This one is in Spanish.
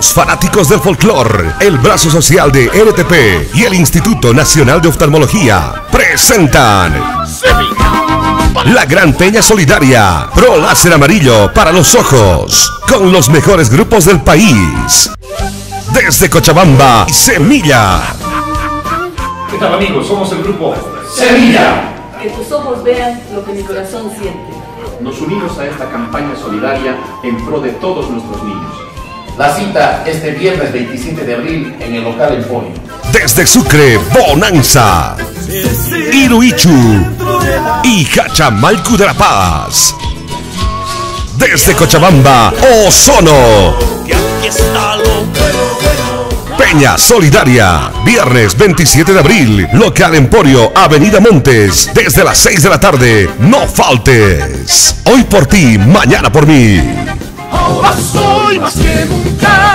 Los fanáticos del folclor, el brazo social de RTP y el Instituto Nacional de Oftalmología presentan la Gran Peña Solidaria, Pro Láser Amarillo para los ojos, con los mejores grupos del país. Desde Cochabamba, Semilla. ¿Qué tal amigos? Somos el grupo Semilla. Que tus ojos vean lo que mi corazón siente. Nos unimos a esta campaña solidaria en pro de todos nuestros niños. La cita este viernes 27 de abril en el local Emporio. Desde Sucre, Bonanza, Iruichu y Cachamalcu de la Paz. Desde Cochabamba, Ozono. Peña Solidaria, viernes 27 de abril, local Emporio, Avenida Montes, desde las 6 de la tarde. No faltes. Hoy por ti, mañana por mí. Oj, ma.